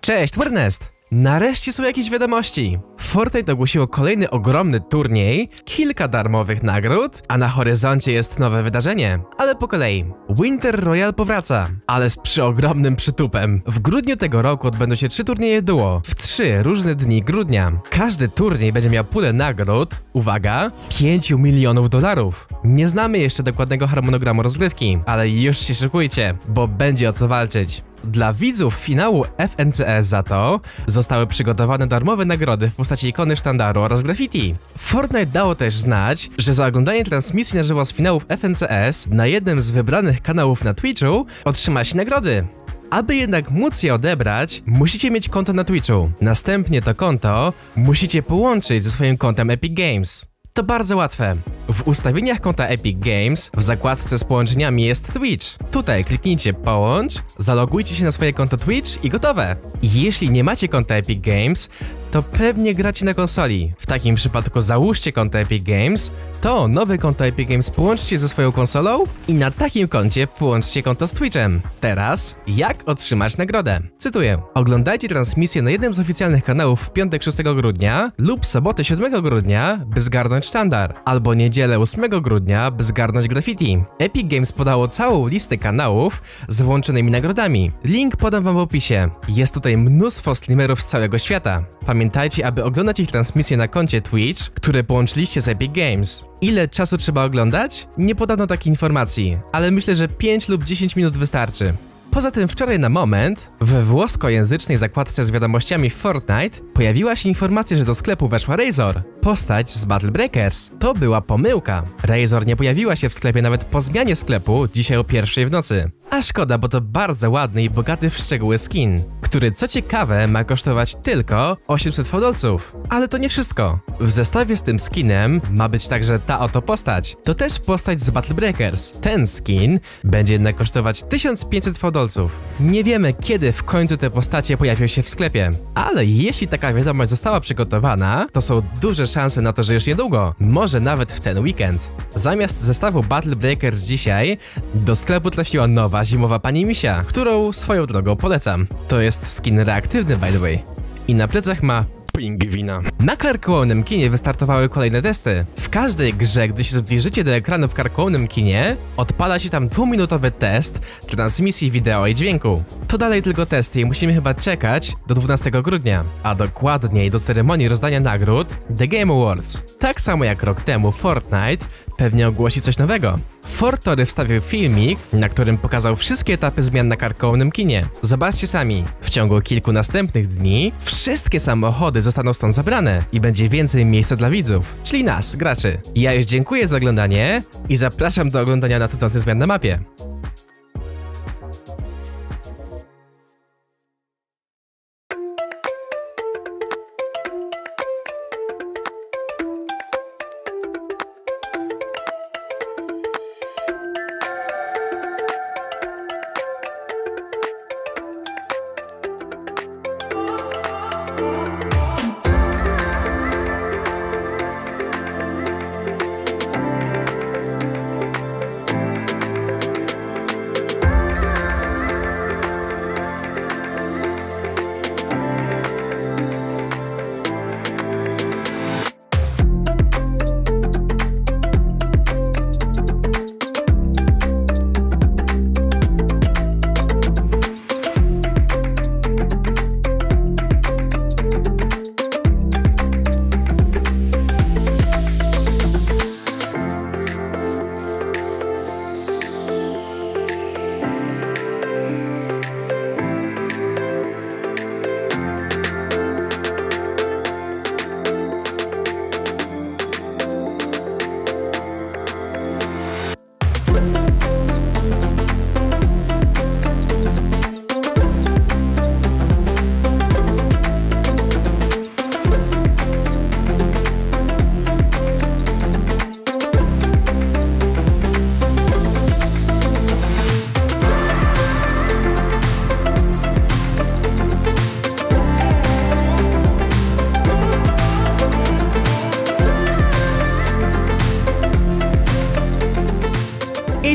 Cześć, Wernest! Nareszcie są jakieś wiadomości. Fortnite ogłosiło kolejny ogromny turniej, kilka darmowych nagród, a na horyzoncie jest nowe wydarzenie. Ale po kolei. Winter Royale powraca, ale z przeogromnym przytupem. W grudniu tego roku odbędą się trzy turnieje duo, w trzy różne dni grudnia. Każdy turniej będzie miał pulę nagród, uwaga, 5 milionów dolarów. Nie znamy jeszcze dokładnego harmonogramu rozgrywki, ale już się szykujcie, bo będzie o co walczyć. Dla widzów finału FNCS za to zostały przygotowane darmowe nagrody w postaci ikony sztandaru oraz graffiti. Fortnite dało też znać, że za oglądanie transmisji na żywo z finałów FNCS na jednym z wybranych kanałów na Twitchu otrzyma się nagrody. Aby jednak móc je odebrać, musicie mieć konto na Twitchu. Następnie to konto musicie połączyć ze swoim kontem Epic Games. To bardzo łatwe. W ustawieniach konta Epic Games w zakładce z połączeniami jest Twitch. Tutaj kliknijcie połącz, zalogujcie się na swoje konto Twitch i gotowe. Jeśli nie macie konta Epic Games, to pewnie gracie na konsoli. W takim przypadku załóżcie konto Epic Games, to nowe konto Epic Games połączcie ze swoją konsolą i na takim koncie połączcie konto z Twitchem. Teraz, jak otrzymać nagrodę? Cytuję. Oglądajcie transmisję na jednym z oficjalnych kanałów w piątek 6 grudnia lub sobotę 7 grudnia, by zgarnąć sztandar, albo niedzielę 8 grudnia, by zgarnąć graffiti. Epic Games podało całą listę kanałów z włączonymi nagrodami. Link podam wam w opisie. Jest tutaj mnóstwo streamerów z całego świata. Pamiętajcie, aby oglądać ich transmisję na koncie Twitch, które połączyliście z Epic Games. Ile czasu trzeba oglądać? Nie podano takiej informacji, ale myślę, że 5 lub 10 minut wystarczy. Poza tym wczoraj na moment we włoskojęzycznej zakładce z wiadomościami Fortnite pojawiła się informacja, że do sklepu weszła Razor, postać z Battle Breakers. To była pomyłka. Razor nie pojawiła się w sklepie nawet po zmianie sklepu dzisiaj o pierwszej w nocy. A szkoda, bo to bardzo ładny i bogaty w szczegóły skin, który co ciekawe ma kosztować tylko 800 fodolców. Ale to nie wszystko. W zestawie z tym skinem ma być także ta oto postać. To też postać z Battle Breakers. Ten skin będzie jednak kosztować 1500 fodolców. Nie wiemy kiedy w końcu te postacie pojawią się w sklepie, ale jeśli taka wiadomość została przygotowana, to są duże szanse na to, że już niedługo, może nawet w ten weekend. Zamiast zestawu Battle Breakers dzisiaj do sklepu trafiła nowa zimowa pani misia, którą swoją drogą polecam. To jest skin reaktywny by the way. I na plecach ma pingwina. Na karkołomnym kinie wystartowały kolejne testy. W każdej grze, gdy się zbliżycie do ekranu w karkołomnym kinie, odpala się tam dwuminutowy test transmisji wideo i dźwięku. To dalej tylko testy i musimy chyba czekać do 12 grudnia, a dokładniej do ceremonii rozdania nagród The Game Awards. Tak samo jak rok temu Fortnite pewnie ogłosi coś nowego. Fortory wstawił filmik, na którym pokazał wszystkie etapy zmian na karkołomnym kinie. Zobaczcie sami, w ciągu kilku następnych dni wszystkie samochody zostaną stąd zabrane i będzie więcej miejsca dla widzów, czyli nas, graczy. Ja już dziękuję za oglądanie i zapraszam do oglądania nadchodzących zmian na mapie.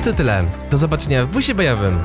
To tyle. Do zobaczenia w busie bojowym.